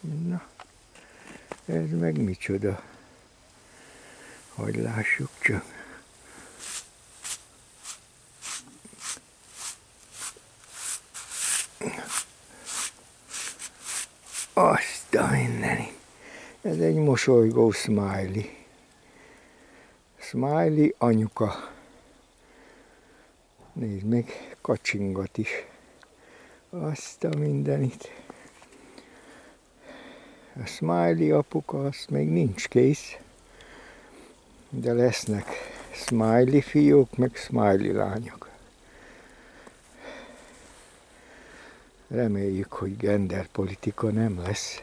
Na, ez meg micsoda? Hogy lássuk csak. Azt a mindenit. Ez egy mosolygó smiley. Smiley anyuka. Nézd meg, kacsingat is. Azt a mindenit. A smiley apuka azt még nincs kész. De lesznek smiley fiúk, meg smiley lányok. Reméljük, hogy genderpolitika nem lesz.